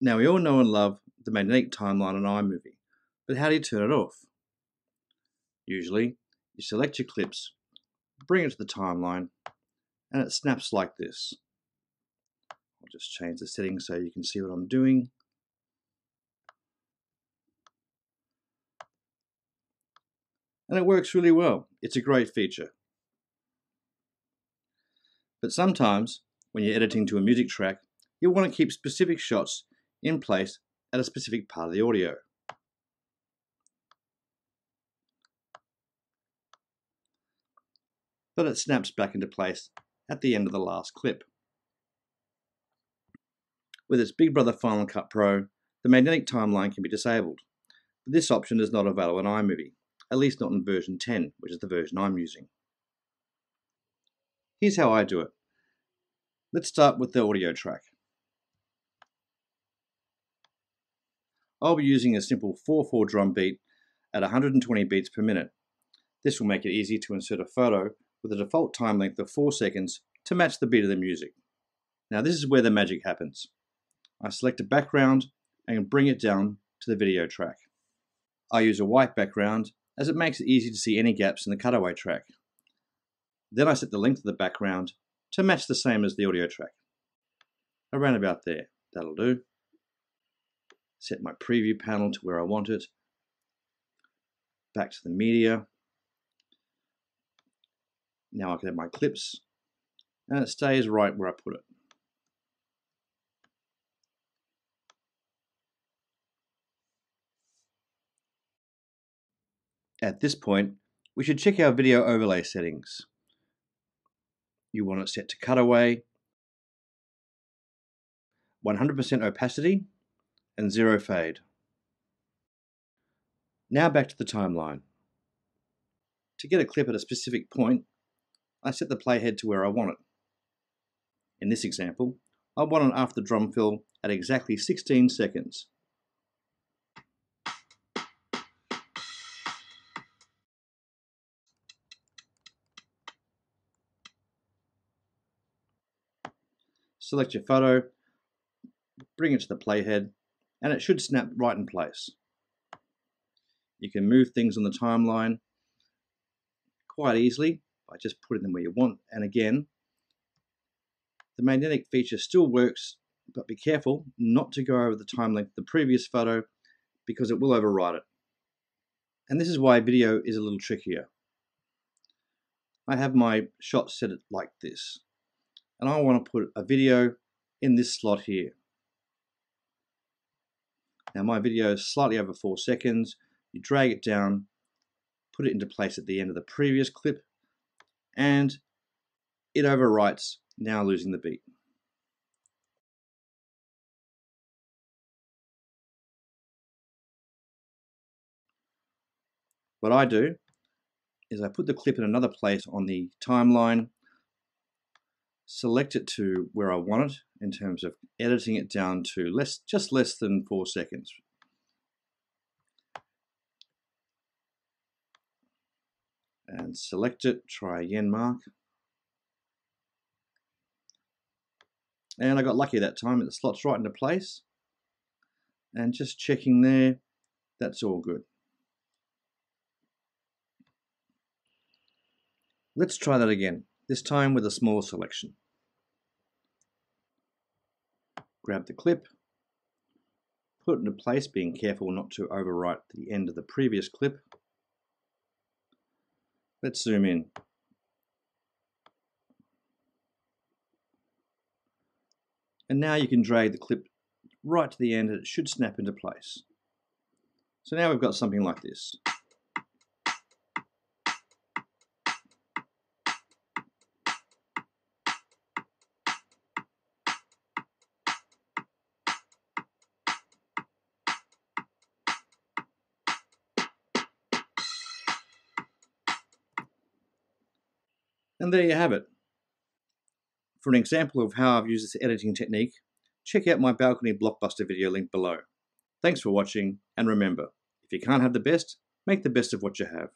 Now, we all know and love the magnetic timeline on iMovie, but how do you turn it off? Usually, you select your clips, bring it to the timeline, and it snaps like this. I'll just change the settings so you can see what I'm doing. And it works really well. It's a great feature. But sometimes, when you're editing to a music track, you'll want to keep specific shots in place at a specific part of the audio. But it snaps back into place at the end of the last clip. With its Big Brother Final Cut Pro, the magnetic timeline can be disabled. But this option is not available in iMovie, at least not in version 10, which is the version I'm using. Here's how I do it. Let's start with the audio track. I'll be using a simple 4-4 drum beat at 120 beats per minute. This will make it easy to insert a photo with a default time length of 4 seconds to match the beat of the music. Now this is where the magic happens. I select a background and bring it down to the video track. I use a white background as it makes it easy to see any gaps in the cutaway track. Then I set the length of the background to match the same as the audio track. Around about there, that'll do. Set my preview panel to where I want it. Back to the media. Now I can have my clips and it stays right where I put it. At this point, we should check our video overlay settings. You want it set to cutaway, 100% opacity, and zero fade. Now back to the timeline. To get a clip at a specific point, I set the playhead to where I want it. In this example, I want it after the drum fill at exactly 16 seconds. Select your photo, bring it to the playhead, and it should snap right in place. You can move things on the timeline quite easily by just putting them where you want. And again, the magnetic feature still works, but be careful not to go over the time length of the previous photo because it will override it. And this is why video is a little trickier. I have my shot set it like this. And I want to put a video in this slot here. Now my video is slightly over four seconds. You drag it down, put it into place at the end of the previous clip, and it overwrites, now losing the beat. What I do is I put the clip in another place on the timeline, select it to where I want it in terms of editing it down to less, just less than four seconds. And select it, try again mark. And I got lucky that time, it slots right into place. And just checking there, that's all good. Let's try that again, this time with a small selection. Grab the clip, put it into place, being careful not to overwrite the end of the previous clip. Let's zoom in. And now you can drag the clip right to the end and it should snap into place. So now we've got something like this. And there you have it. For an example of how I've used this editing technique, check out my balcony blockbuster video link below. Thanks for watching, and remember, if you can't have the best, make the best of what you have.